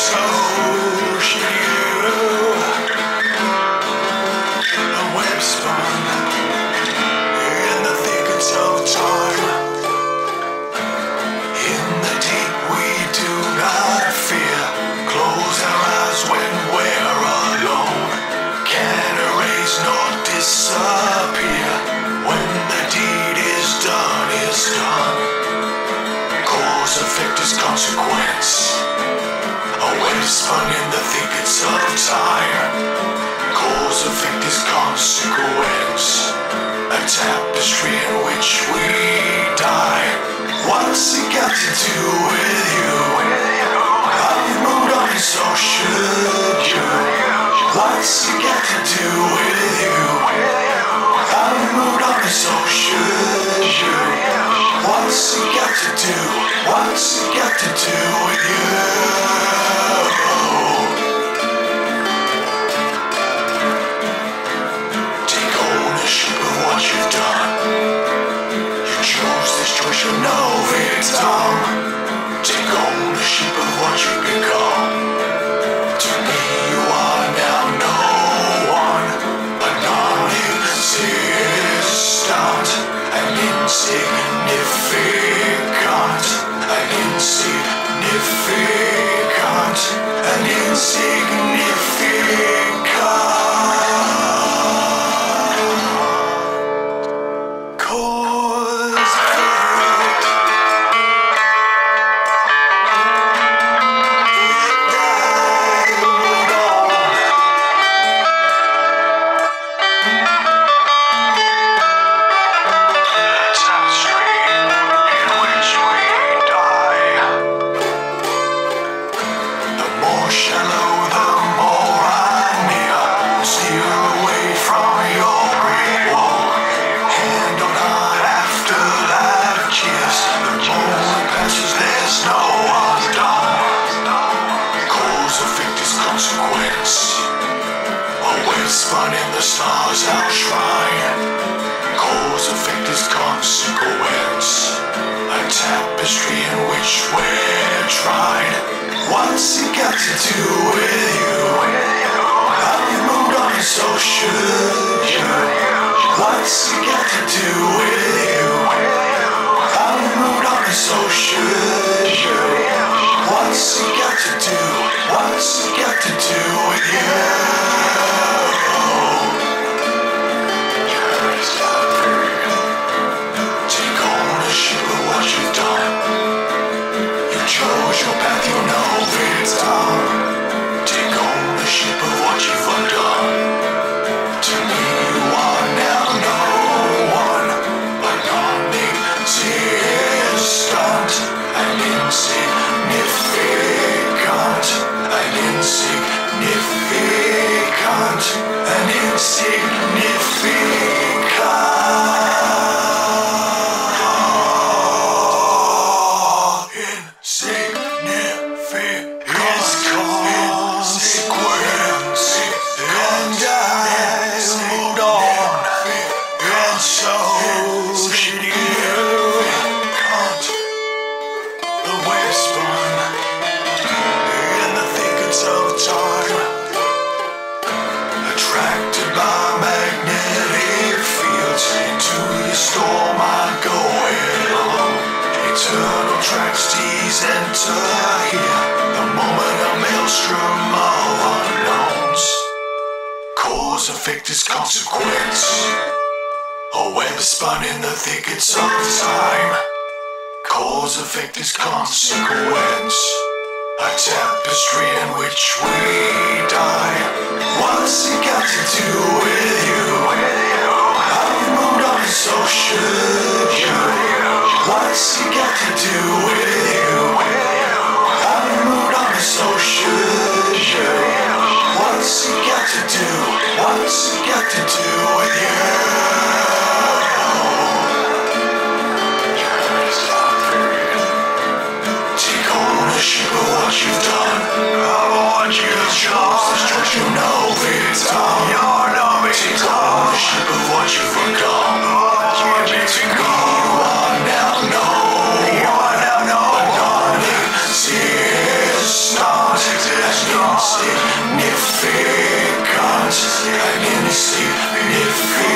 so she spun in the thickets of time. Cause effect is consequence. A tapestry in which we die. What's it got to do with you? I've moved on, so should you. What's it got to do with you? I've moved on, so should you. What's it got to do? What's it got to do with you? Spun in the stars outshrine. Cause effect is consequence. A tapestry in which we're tried. What's it got to do with you? Have you moved on, so should you? What's it got to do with you? Have you moved on, so should you? What's it got to do? What's it got to do with you? Eternal tracks tease enter here. The moment a maelstrom of unknowns. Cause effect is consequence. A web spun in the thickets of time. Cause effect is consequence. A tapestry in which we die. What's it got to do with you? I've moved on, so should you? What's it got to do with you? Moved on, and so should you? What's it got to do? What's got to do with you? An insignificant. An insignificant. An insignificant.